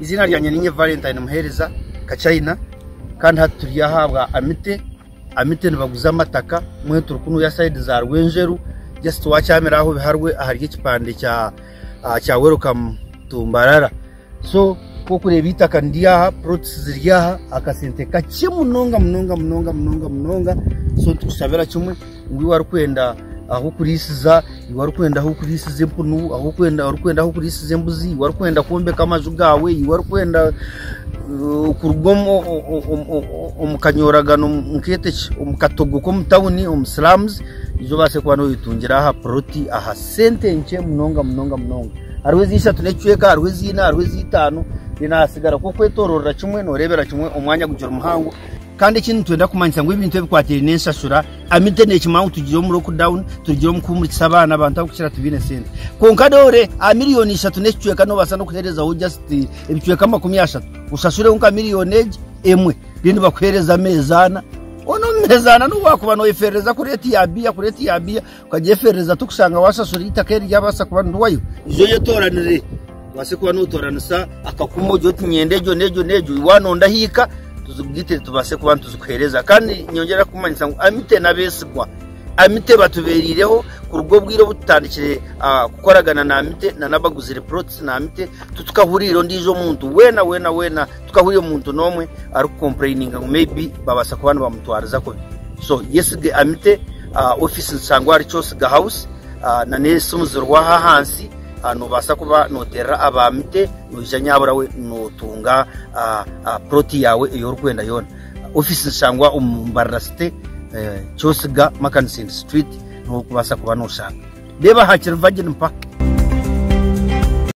izina ryanjye ninye valentine muhereza kachina kandi hati turi yahabwa amite. Amite nibaguza amataka. Mwe turi kunu ya side za rwenjeru. Just wacyamera aho biharwe ahari ikipande cya ah, cya welcome tumbarara so ko kureba itaka ndiyaha protisi ziryaha akasente kake munonga munonga munonga munonga munonga. So tukusabira kimwe. Ngwi wari kwenda aho kurisiza wari kwenda aho kurisiza empunu aho kwenda wari kwenda aho kurisiza embuzi wari kwenda kumbeka amaju gawe wari kwenda uh, kurugwamo omukanyoragano nketeki omukatogo k'omutawuni omusilamuzi izo base kuba noyitungira aha proti aha sente nke munonga munonga munonga. Hariho ezishatu necweka hariho ezina hariho ezitano rinahasigara ko kwetororera kimwe norebera kimwe omwanya gugira umuhango kandi ikindi twenda kumanyisa ngo ibintu ebikwatire n'enshashura amite nekimangu tugire omu lockdown tugire omu kuhumurikisa abaana abantu abokukira tubine sente. Konka dore a miliyoni ishatu n'ekicweka kuhereza ho just ebicweka makumi ashatu ushashureho nka miliyoni egi emwe. Rindi bakuhereza mezana ana ono mezana nuwakuba noyefereza kuri etiyabiya kuri etiyabiya ukagyefereza tukushanga washashura itaka eri ryabasa kuba nduwayo. Izo yetoranire wase kuba ojyo oti nyende egyo nejo negyo. Iwanonda hika tuzubwite tubase kuba ntuzikuhereza kandi nyongera kumanyisa ngo amite nabesigwa amite batuberireho ku rugo bwire butandikire ah, kukoragana na amite na nabaguzire protisi na amite tutukahuriro ndijo muntu. Wena wena wena tukahurire muntu nomwe ari kukomplayininga ngo maybe babasa kuba bamutwariza kubi so yesige amite ah, ofisi nsangwa ari cyosiga house ah, na nesi umuziro waha ah, nobasa kuba noterera abamite noija nyabura we notunga ah, ah, proti yawe iyo urikwenda yona. Ofisi nsangwa omumbarara site eh, cyosiga makanisini street nokubasa kuba noshanga reba hakiri vagini mpaka